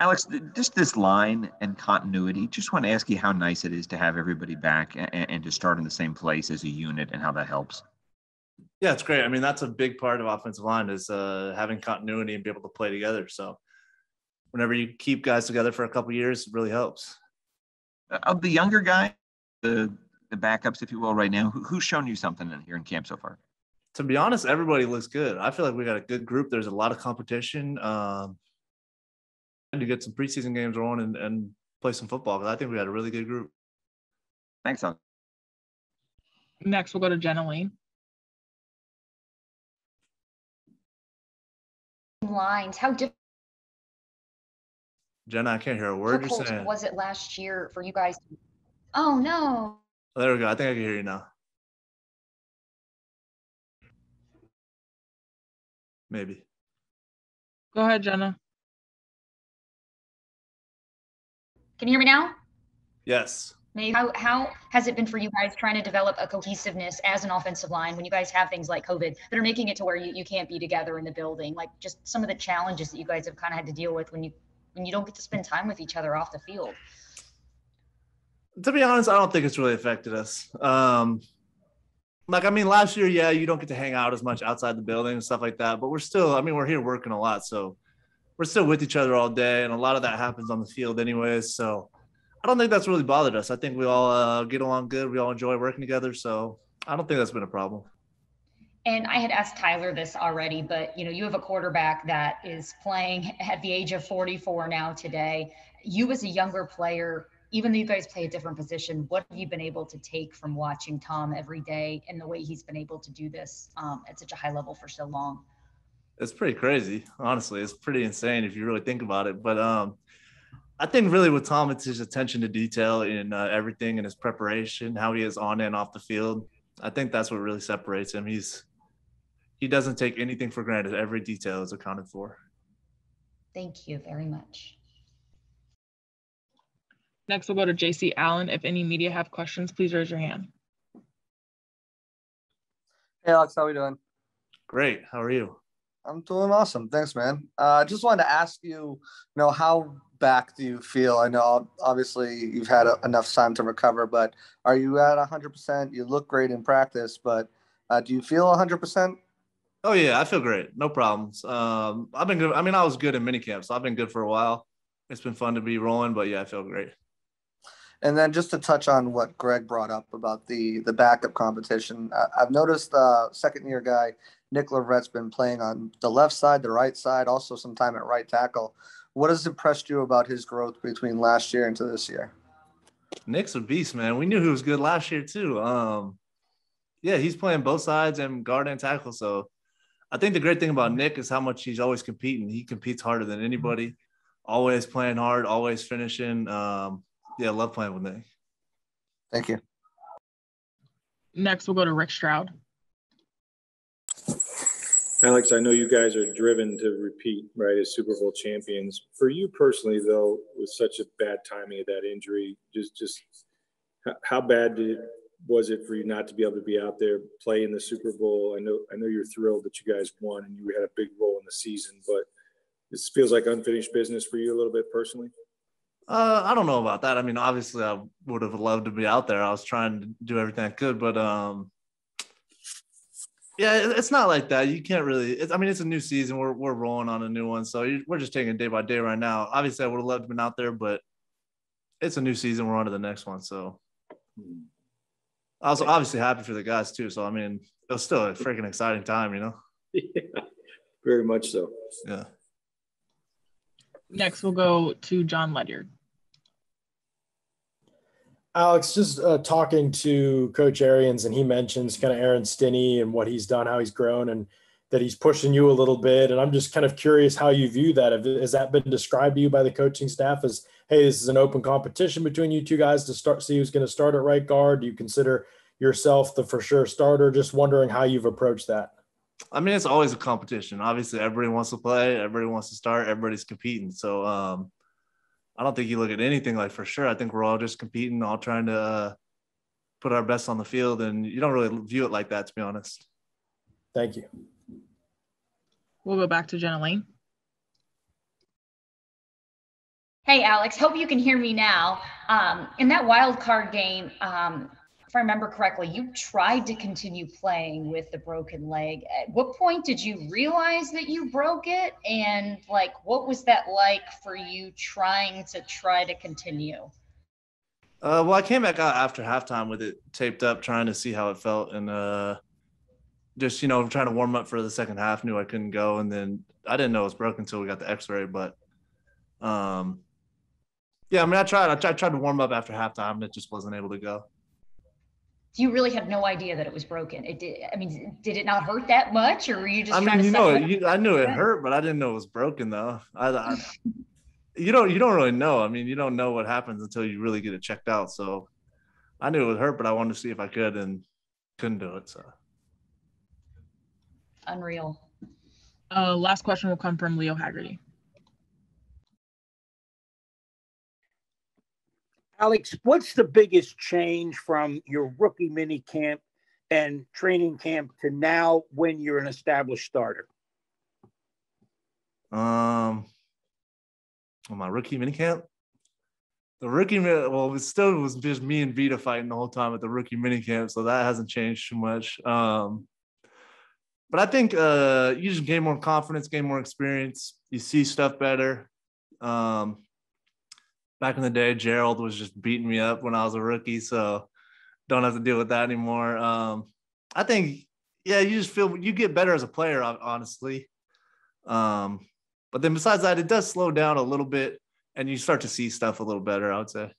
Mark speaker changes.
Speaker 1: Alex, just this line and continuity. Just want to ask you how nice it is to have everybody back and, and to start in the same place as a unit, and how that helps.
Speaker 2: Yeah, it's great. I mean, that's a big part of offensive line is uh, having continuity and be able to play together. So, whenever you keep guys together for a couple years, it really helps.
Speaker 1: Uh, of the younger guy, the the backups, if you will, right now, who, who's shown you something in here in camp so far?
Speaker 2: To be honest, everybody looks good. I feel like we got a good group. There's a lot of competition. Um, to get some preseason games rolling and, and play some football because I think we had a really good group.
Speaker 1: Thanks, Alex.
Speaker 3: Next, we'll go to Jenna Laine.
Speaker 4: lines. How difficult
Speaker 2: Jenna, I can't hear a word you're saying.
Speaker 4: was it last year for you guys? Oh no.
Speaker 2: Oh, there we go. I think I can hear you now. Maybe.
Speaker 3: Go ahead, Jenna.
Speaker 4: Can you hear me now?
Speaker 2: Yes.
Speaker 4: Maybe how, how has it been for you guys trying to develop a cohesiveness as an offensive line when you guys have things like COVID that are making it to where you, you can't be together in the building? Like just some of the challenges that you guys have kind of had to deal with when you when you don't get to spend time with each other off the field.
Speaker 2: To be honest, I don't think it's really affected us. Um, like I mean, last year, yeah, you don't get to hang out as much outside the building and stuff like that. But we're still, I mean, we're here working a lot, so we're still with each other all day, and a lot of that happens on the field, anyways. So I don't think that's really bothered us. I think we all uh, get along good. We all enjoy working together. So I don't think that's been a problem.
Speaker 4: And I had asked Tyler this already, but you know, you have a quarterback that is playing at the age of 44 now today. You as a younger player, even though you guys play a different position, what have you been able to take from watching Tom every day and the way he's been able to do this um, at such a high level for so long?
Speaker 2: It's pretty crazy, honestly. It's pretty insane if you really think about it. But um, I think really with Tom, it's his attention to detail in uh, everything and his preparation, how he is on and off the field. I think that's what really separates him. He's he doesn't take anything for granted. Every detail is accounted for.
Speaker 4: Thank you very much.
Speaker 3: Next, we'll go to JC Allen. If any media have questions, please raise your hand.
Speaker 5: Hey, Alex, how are we doing?
Speaker 2: Great. How are you?
Speaker 5: I'm doing awesome. Thanks, man. I uh, just wanted to ask you, you know, how back do you feel? I know obviously you've had a, enough time to recover, but are you at 100%? You look great in practice, but uh, do you feel 100%?
Speaker 2: Oh yeah, I feel great. No problems. Um, I've been good. I mean, I was good in mini camp, so I've been good for a while. It's been fun to be rolling, but yeah, I feel great.
Speaker 5: And then just to touch on what Greg brought up about the the backup competition, I've noticed the uh, second year guy Nick Leverett's been playing on the left side, the right side, also some time at right tackle. What has impressed you about his growth between last year into this year?
Speaker 2: Nick's a beast, man. We knew he was good last year too. Um, yeah, he's playing both sides and guard and tackle. So I think the great thing about Nick is how much he's always competing. He competes harder than anybody, always playing hard, always finishing. Um, yeah, I love playing with Nick.
Speaker 5: Thank you.
Speaker 3: Next, we'll go to Rick Stroud.
Speaker 6: Alex, I know you guys are driven to repeat, right, as Super Bowl champions. For you personally, though, with such a bad timing of that injury, just just how bad did was it for you not to be able to be out there playing the Super Bowl? I know I know you're thrilled that you guys won and you had a big role in the season, but this feels like unfinished business for you a little bit personally.
Speaker 2: Uh, I don't know about that. I mean, obviously, I would have loved to be out there. I was trying to do everything I could, but um, yeah, it's not like that. You can't really. I mean, it's a new season. We're we're rolling on a new one, so we're just taking it day by day right now. Obviously, I would have loved to been out there, but it's a new season. We're on to the next one. So I was obviously happy for the guys too. So I mean, it was still a freaking exciting time, you know.
Speaker 6: Yeah, very much so.
Speaker 2: Yeah.
Speaker 3: Next, we'll go to Jon Ledyard.
Speaker 7: Alex, just uh, talking to Coach Arians, and he mentions kind of Aaron Stinnie and what he's done, how he's grown, and that he's pushing you a little bit. And I'm just kind of curious how you view that. Has that been described to you by the coaching staff as, hey, this is an open competition between you two guys to start, see who's going to start at right guard? Do you consider yourself the for sure starter? Just wondering how you've approached that.
Speaker 2: I mean, it's always a competition. Obviously, everybody wants to play, everybody wants to start, everybody's competing. So, um, I don't think you look at anything like for sure. I think we're all just competing, all trying to uh, put our best on the field, and you don't really view it like that, to be honest.
Speaker 7: Thank you.
Speaker 3: We'll go back to Jenna Laine.
Speaker 4: Hey, Alex, hope you can hear me now. Um, in that wild card game, um, if I remember correctly, you tried to continue playing with the broken leg. At what point did you realize that you broke it? And like, what was that like for you trying to try to continue?
Speaker 2: Uh, well, I came back out after halftime with it taped up, trying to see how it felt, and uh, just you know, trying to warm up for the second half. Knew I couldn't go, and then I didn't know it was broken until we got the X-ray. But, um, yeah, I mean, I tried. I tried, tried to warm up after halftime, and it just wasn't able to go.
Speaker 4: You really have no idea that it was broken. It did. I mean, did it not hurt that much, or were you just?
Speaker 2: I mean, you know, it, you, I knew it hurt, but I didn't know it was broken though. I, I you don't you don't really know. I mean, you don't know what happens until you really get it checked out. So I knew it would hurt, but I wanted to see if I could and couldn't do it. So
Speaker 4: Unreal.
Speaker 3: Uh, last question will come from Leo Haggerty.
Speaker 8: Alex, what's the biggest change from your rookie mini camp and training camp to now when you're an established starter?
Speaker 2: um, on my rookie mini camp, the rookie well, it still was just me and Vita fighting the whole time at the rookie mini camp, so that hasn't changed too much. Um, but I think uh, you just gain more confidence, gain more experience. You see stuff better. Um, back in the day, Gerald was just beating me up when I was a rookie, so don't have to deal with that anymore. Um, I think, yeah, you just feel you get better as a player, honestly. Um, but then besides that, it does slow down a little bit, and you start to see stuff a little better. I would say.